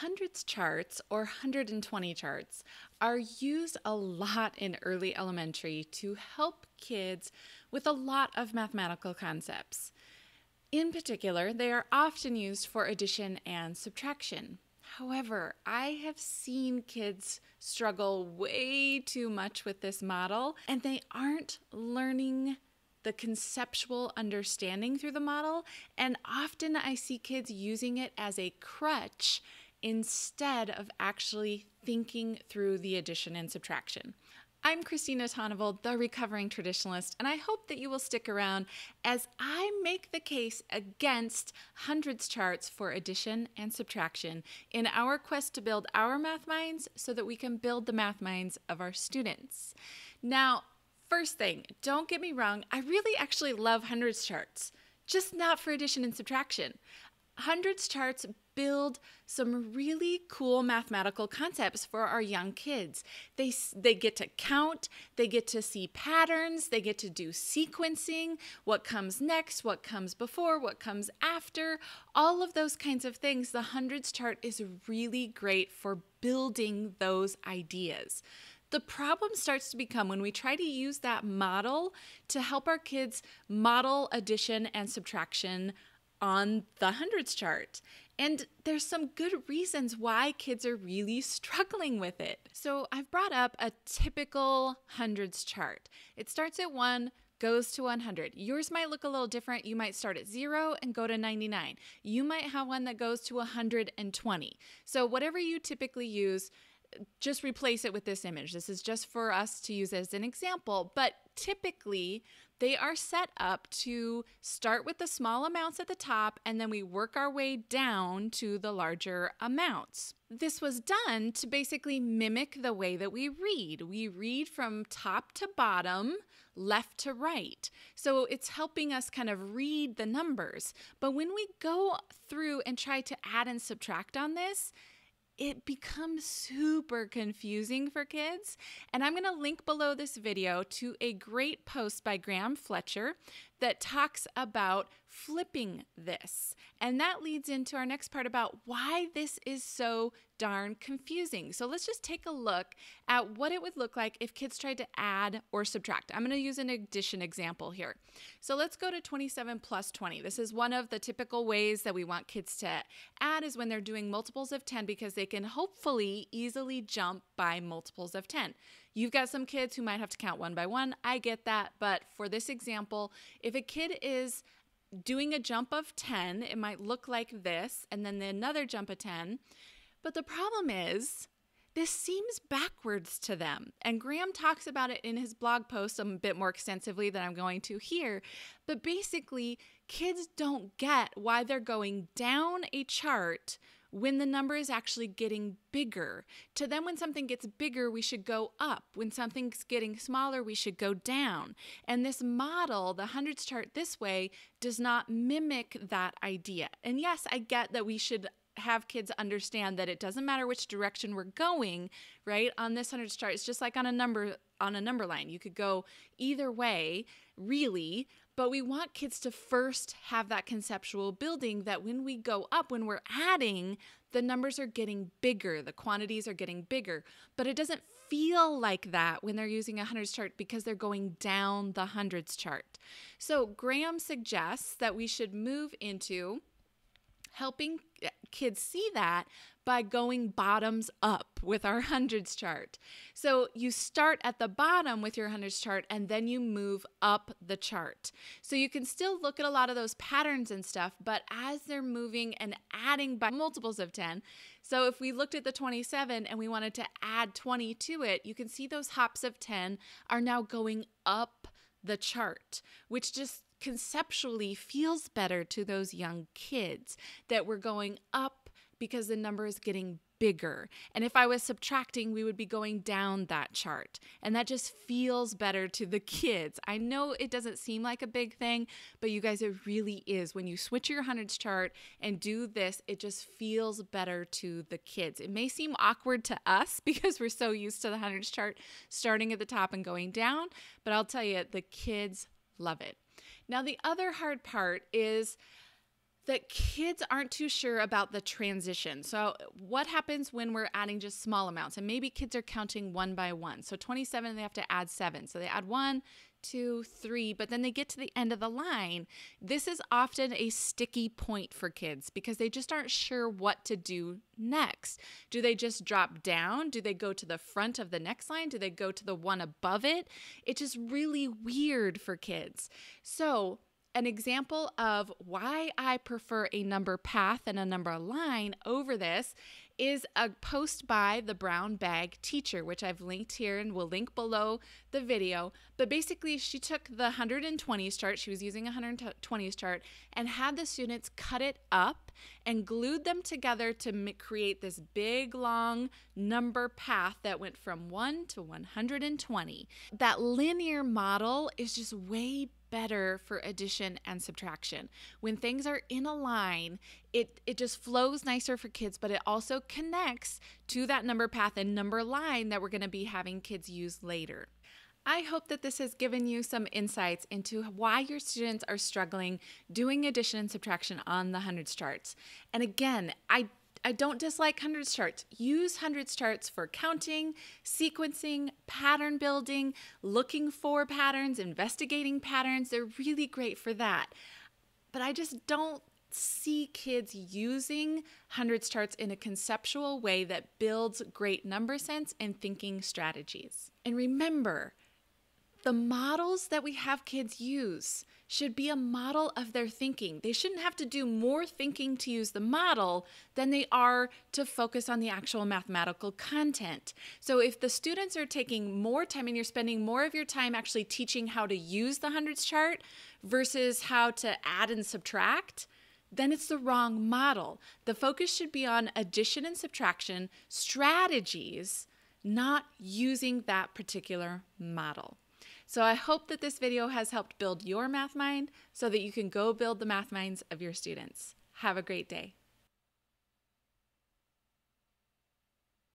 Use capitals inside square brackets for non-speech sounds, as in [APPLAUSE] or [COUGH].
Hundreds charts or 120 charts are used a lot in early elementary to help kids with a lot of mathematical concepts. In particular, they are often used for addition and subtraction. However, I have seen kids struggle way too much with this model, and they aren't learning the conceptual understanding through the model. And often I see kids using it as a crutch instead of actually thinking through the addition and subtraction. I'm Christina Tondevold, the recovering traditionalist, and I hope that you will stick around as I make the case against hundreds charts for addition and subtraction in our quest to build our math minds so that we can build the math minds of our students. Now, first thing, don't get me wrong, I really actually love hundreds charts, just not for addition and subtraction hundreds charts build some really cool mathematical concepts for our young kids. They they get to count, they get to see patterns, they get to do sequencing, what comes next, what comes before, what comes after, all of those kinds of things. The hundreds chart is really great for building those ideas. The problem starts to become when we try to use that model to help our kids model addition and subtraction on the hundreds chart. And there's some good reasons why kids are really struggling with it. So I've brought up a typical hundreds chart. It starts at one, goes to 100. Yours might look a little different. You might start at zero and go to 99. You might have one that goes to 120. So, whatever you typically use, just replace it with this image. This is just for us to use as an example, but typically they are set up to start with the small amounts at the top and then we work our way down to the larger amounts. This was done to basically mimic the way that we read. We read from top to bottom, left to right. So it's helping us kind of read the numbers. But when we go through and try to add and subtract on this, it becomes super confusing for kids. And I'm going to link below this video to a great post by Graham Fletcher that talks about flipping this. And that leads into our next part about why this is so darn confusing. So let's just take a look at what it would look like if kids tried to add or subtract. I'm going to use an addition example here. So let's go to 27 plus 20. This is one of the typical ways that we want kids to add is when they're doing multiples of 10 because they can hopefully easily jump by multiples of 10. You've got some kids who might have to count one by one. I get that. But for this example, if a kid is doing a jump of 10, it might look like this, and then another jump of 10. But the problem is, this seems backwards to them. And Graham talks about it in his blog post a bit more extensively than I'm going to here. But basically, kids don't get why they're going down a chart when the number is actually getting bigger. To them, when something gets bigger, we should go up. When something's getting smaller, we should go down. And this model, the hundreds chart this way, does not mimic that idea. And yes, I get that we should have kids understand that it doesn't matter which direction we're going, right? On this 100 chart, it's just like on a number on a number line. You could go either way, really, but we want kids to first have that conceptual building that when we go up, when we're adding, the numbers are getting bigger, the quantities are getting bigger. But it doesn't feel like that when they're using a hundreds chart because they're going down the hundreds chart. So Graham suggests that we should move into helping uh, kids see that by going bottoms up with our [LAUGHS] hundreds chart. So you start at the bottom with your hundreds chart and then you move up the chart. So you can still look at a lot of those patterns and stuff, but as they're moving and adding by multiples of 10, so if we looked at the 27 and we wanted to add 20 to it, you can see those hops of 10 are now going up the chart, which just conceptually feels better to those young kids that we're going up because the number is getting bigger. And if I was subtracting, we would be going down that chart. And that just feels better to the kids. I know it doesn't seem like a big thing, but you guys, it really is. When you switch your hundreds chart and do this, it just feels better to the kids. It may seem awkward to us [LAUGHS] because we're so used to the hundreds chart starting at the top and going down, but I'll tell you, the kids love it. Now, the other hard part is that kids aren't too sure about the transition. So, what happens when we're adding just small amounts? And maybe kids are counting one by one. So, 27, they have to add seven. So, they add one, two, three, but then they get to the end of the line. This is often a sticky point for kids because they just aren't sure what to do next. Do they just drop down? Do they go to the front of the next line? Do they go to the one above it? It's just really weird for kids. So, an example of why I prefer a number path and a number line over this is a post by the brown bag teacher, which I've linked here and will link below the video. But basically, she took the 120s chart, she was using a 120s chart, and had the students cut it up and glued them together to create this big, long number path that went from 1 to 120. That linear model is just way better for addition and subtraction. When things are in a line, it, it just flows nicer for kids, but it also connects to that number path and number line that we're going to be having kids use later. I hope that this has given you some insights into why your students are struggling doing addition and subtraction on the hundreds charts. And again, I I don't dislike hundreds charts. Use hundreds charts for counting, sequencing, pattern building, looking for patterns, investigating patterns. They're really great for that. But I just don't see kids using hundreds charts in a conceptual way that builds great number sense and thinking strategies. And remember, the models that we have kids use should be a model of their thinking. They shouldn't have to do more thinking to use the model than they are to focus on the actual mathematical content. So if the students are taking more time and you're spending more of your time actually teaching how to use the hundreds chart versus how to add and subtract, then it's the wrong model. The focus should be on addition and subtraction strategies, not using that particular model. So I hope that this video has helped build your math mind so that you can go build the math minds of your students. Have a great day.